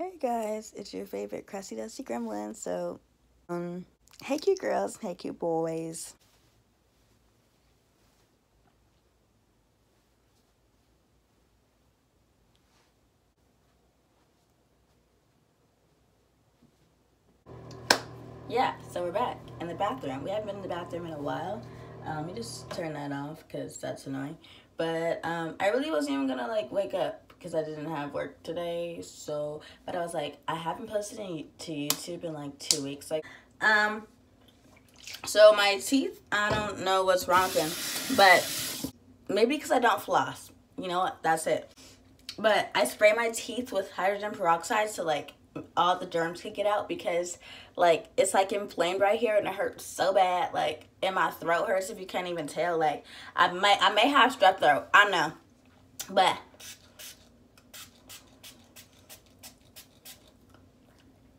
Hey guys, it's your favorite crusty dusty gremlin. So, um, hey cute girls, hey cute boys. Yeah, so we're back in the bathroom. We haven't been in the bathroom in a while. Um, let me just turn that off because that's annoying. But um, I really wasn't even gonna like wake up because I didn't have work today. So, but I was like, I haven't posted any to YouTube in like two weeks. Like, um, so my teeth, I don't know what's wrong with them, but maybe because I don't floss. You know what? That's it. But I spray my teeth with hydrogen peroxide so like all the germs could get out because like it's like inflamed right here and it hurts so bad like and my throat hurts if you can't even tell like I may I may have strep throat I know but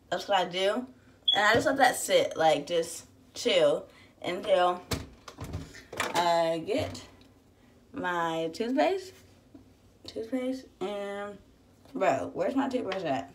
that's what I do and I just let that sit like just chill until I get my toothpaste toothpaste and bro where's my toothbrush at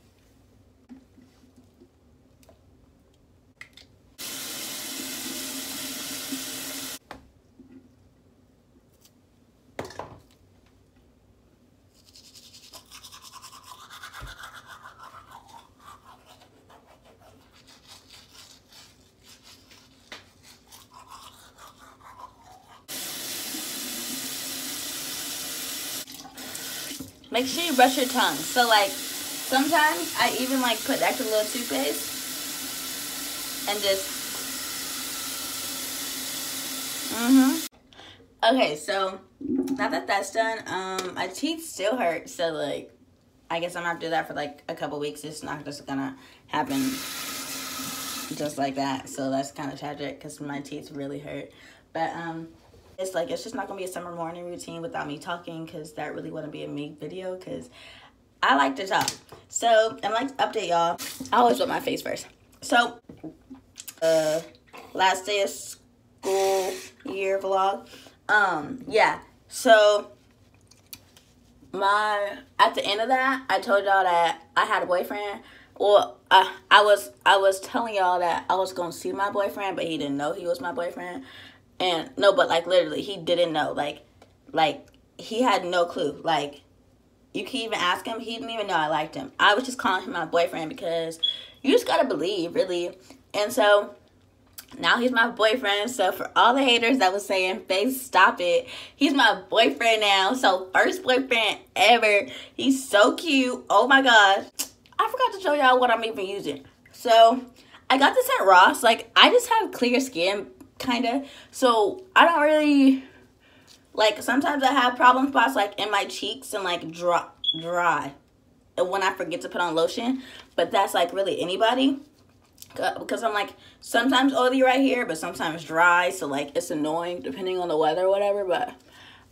Make sure you brush your tongue. So like sometimes I even like put extra little toothpaste and just Mhm. Okay, so now that that's done, um, my teeth still hurt. So like, I guess I'm gonna do that for like a couple weeks. It's not just gonna happen just like that. So that's kind of tragic because my teeth really hurt. But um, it's like it's just not gonna be a summer morning routine without me talking because that really wouldn't be a me video because I like to talk. So I'm like to update y'all. I always put my face first. So uh last day of school year vlog. Um yeah. So my at the end of that I told y'all that I had a boyfriend. Well, I I was I was telling y'all that I was gonna see my boyfriend, but he didn't know he was my boyfriend. And no, but like literally, he didn't know. Like, like he had no clue. Like, you can even ask him. He didn't even know I liked him. I was just calling him my boyfriend because you just gotta believe, really. And so now he's my boyfriend. So for all the haters that was saying, "Faith, stop it," he's my boyfriend now. So first boyfriend ever. He's so cute. Oh my gosh. I forgot to show y'all what I'm even using. So I got this at Ross. Like I just have clear skin kind of. So I don't really like. Sometimes I have problem spots like in my cheeks and like dry, dry, when I forget to put on lotion. But that's like really anybody because I'm like sometimes oily right here, but sometimes dry. So like it's annoying depending on the weather or whatever. But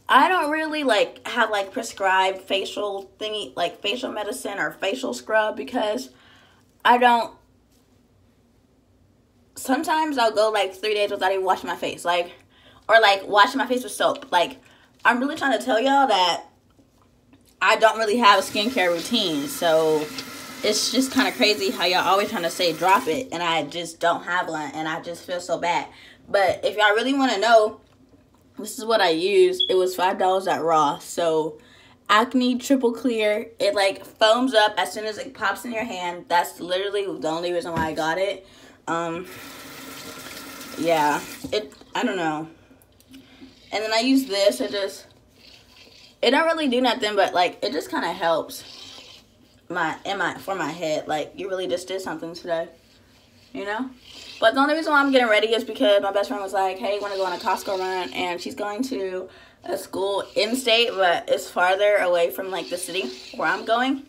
I don't really like have like prescribed facial thingy like facial medicine or facial scrub because I don't sometimes I'll go like three days without even washing my face. Like, or like washing my face with soap. Like, I'm really trying to tell y'all that I don't really have a skincare routine. So it's just kind of crazy how y'all always trying to say drop it and I just don't have one and I just feel so bad. But if y'all really want to know, this is what I use. It was $5 at Ross. So acne triple clear it like foams up as soon as it pops in your hand that's literally the only reason why i got it um, yeah, it, I don't know. And then I use this, it just, it don't really do nothing, but like, it just kind of helps my, in my, for my head. Like, you really just did something today, you know? But the only reason why I'm getting ready is because my best friend was like, hey, you want to go on a Costco run? And she's going to a school in state, but it's farther away from like the city where I'm going.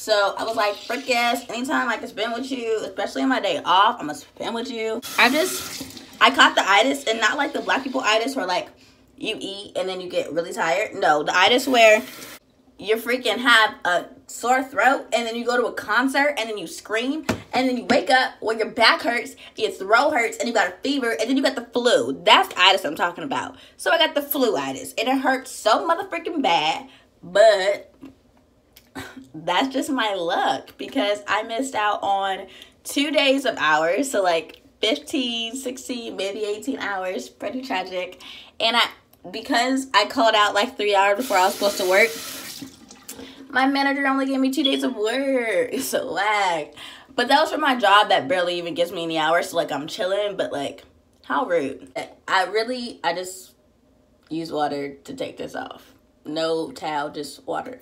So I was like, frick yes, anytime I can spend with you, especially on my day off, I'm gonna spend with you. I just, I caught the itis and not like the black people itis where like you eat and then you get really tired. No, the itis where you freaking have a sore throat and then you go to a concert and then you scream and then you wake up where your back hurts, your throat hurts, and you got a fever and then you got the flu. That's the itis I'm talking about. So I got the flu itis and it hurts so motherfucking bad, but that's just my luck because I missed out on two days of hours. So like 15, 16, maybe 18 hours. Pretty tragic. And I because I called out like three hours before I was supposed to work, my manager only gave me two days of work. So whack. But that was for my job that barely even gives me any hours. So like I'm chilling, but like how rude. I really I just use water to take this off. No towel, just water.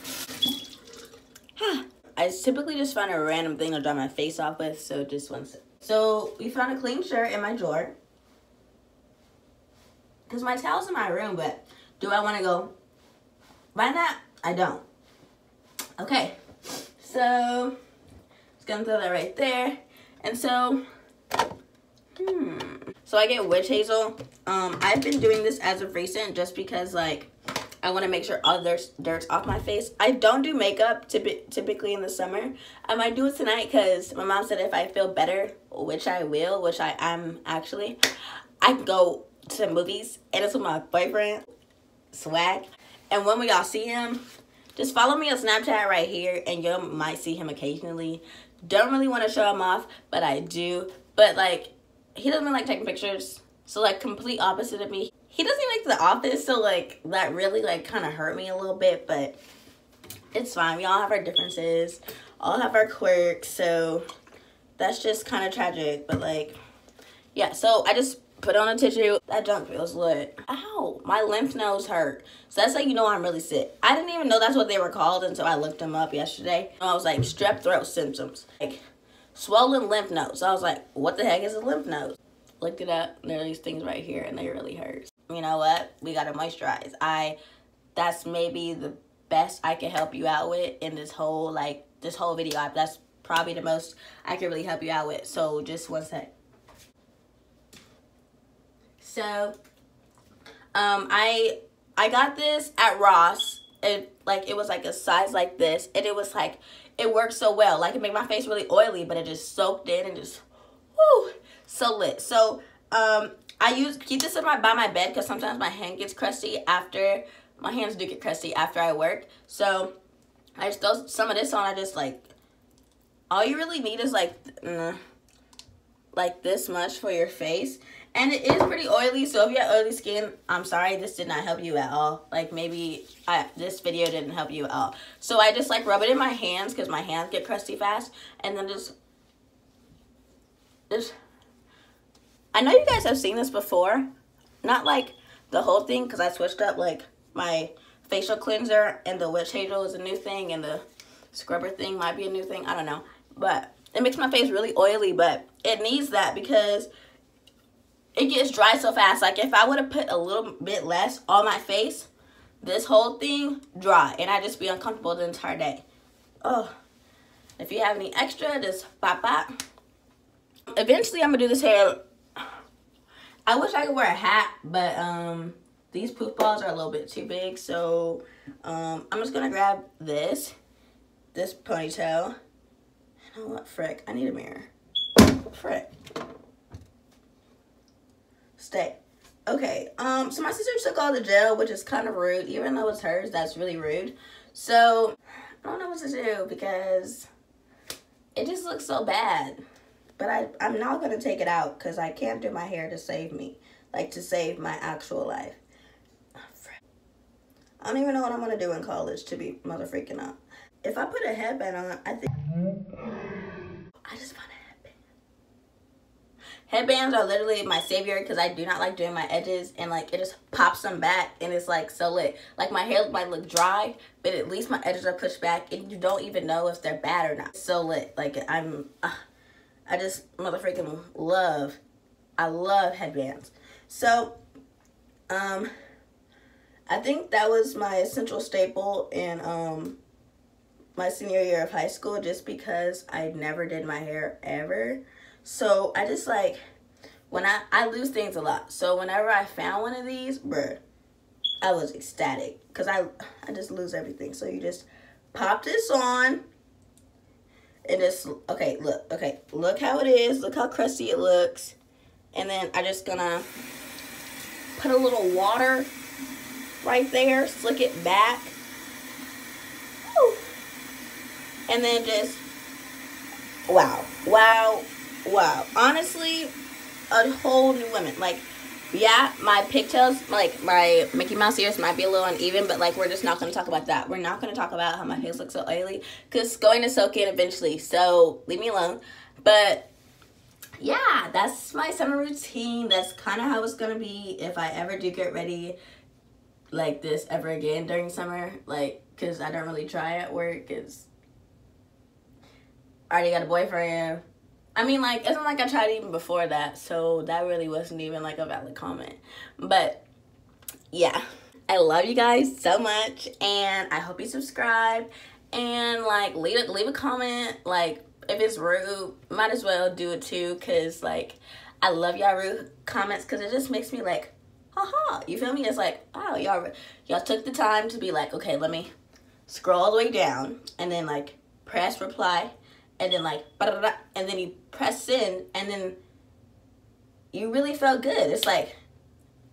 I typically just find a random thing to dry my face off with, so just one sec. So we found a clean shirt in my drawer. Because my towel's in my room, but do I want to go Why not? I don't. Okay, so just gonna throw that right there. And so, hmm. So I get witch hazel. Um, I've been doing this as of recent just because like I want to make sure all the dirt's off my face. I don't do makeup typically in the summer. I might do it tonight because my mom said if I feel better, which I will, which I am actually, I can go to movies and it's with my boyfriend, Swag. And when we all see him, just follow me on Snapchat right here and you might see him occasionally. Don't really want to show him off, but I do. But like, he doesn't like taking pictures. So like complete opposite of me he doesn't like the office so like that really like kind of hurt me a little bit but it's fine. We all have our differences. All have our quirks so that's just kind of tragic but like yeah so i just put on a tissue. That junk feels lit. Ow my lymph nodes hurt. So that's how you know i'm really sick. I didn't even know that's what they were called until i looked them up yesterday. I was like strep throat symptoms like swollen lymph nodes. So i was like what the heck is a lymph node? Looked it up there are these things right here and they really hurt you know what? We got to moisturize. I, that's maybe the best I can help you out with in this whole, like, this whole video. That's probably the most I can really help you out with. So just one sec. So, um, I, I got this at Ross. It, like, it was like a size like this. And it was like, it worked so well. Like, it made my face really oily, but it just soaked in and just, whoo, so lit. So, um, I use keep this in my by my bed because sometimes my hand gets crusty after my hands do get crusty after I work. So I just throw some of this on. I just like all you really need is like mm, like this much for your face. And it is pretty oily, so if you have oily skin, I'm sorry, this did not help you at all. Like, maybe I, this video didn't help you at all. So I just, like, rub it in my hands because my hands get crusty fast. And then just, just I know you guys have seen this before. Not like the whole thing because I switched up like my facial cleanser and the witch hazel is a new thing and the scrubber thing might be a new thing. I don't know. But it makes my face really oily but it needs that because it gets dry so fast. Like if I would have put a little bit less on my face, this whole thing dry and I'd just be uncomfortable the entire day. Oh, if you have any extra, just pop pop. Eventually, I'm gonna do this hair I wish I could wear a hat, but um, these poof balls are a little bit too big. So um, I'm just to grab this, this ponytail. You know what, frick, I need a mirror. Frick. Stay. Okay, um, so my sister took all the gel, which is kind of rude. Even though it's hers, that's really rude. So, I don't know what to do because it just looks so bad. But I, I'm not going to take it out because I can't do my hair to save me. Like, to save my actual life. Oh, I don't even know what I'm going to do in college to be mother freaking up. If I put a headband on, I think... I just want a headband. Headbands are literally my savior because I do not like doing my edges and like it just pops them back and it's like so lit. Like my hair might look dry, but at least my edges are pushed back and you don't even know if they're bad or not. It's so lit. Like I'm... Uh, I just motherfucking love, I love headbands. So, um, I think that was my essential staple in um, my senior year of high school just because I never did my hair ever. So I just like, when I, I lose things a lot. So whenever I found one of these, bruh, I was ecstatic because I, I just lose everything. So you just pop this on it is okay look okay look how it is look how crusty it looks and then i just gonna put a little water right there slick it back and then just wow, wow, wow. Honestly, a whole new woman. Like, yeah, my pigtails, like my Mickey Mouse ears might be a little uneven, but like we're just not going to talk about that. We're not going to talk about how my face looks so oily because going to soak in eventually. So leave me alone. But yeah, that's my summer routine. That's kind of how it's going to be if I ever do get ready like this ever again during summer. Like, because I don't really try at work because I already got a boyfriend I mean, like, it's not like I tried even before that, so that really wasn't even like a valid comment. But yeah, I love you guys so much, and I hope you subscribe and like leave a, leave a comment. Like, if it's rude, might as well do it too, cause like I love y'all rude comments, cause it just makes me like, haha. You feel me? It's like, oh, y'all y'all took the time to be like, okay, let me scroll all the way down, and then like press reply and then like and then you press in and then you really felt good. It's like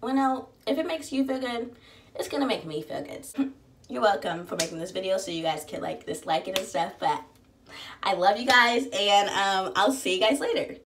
well no if it makes you feel good it's gonna make me feel good. You're welcome for making this video so you guys can like dislike it and stuff but i love you guys and um i'll see you guys later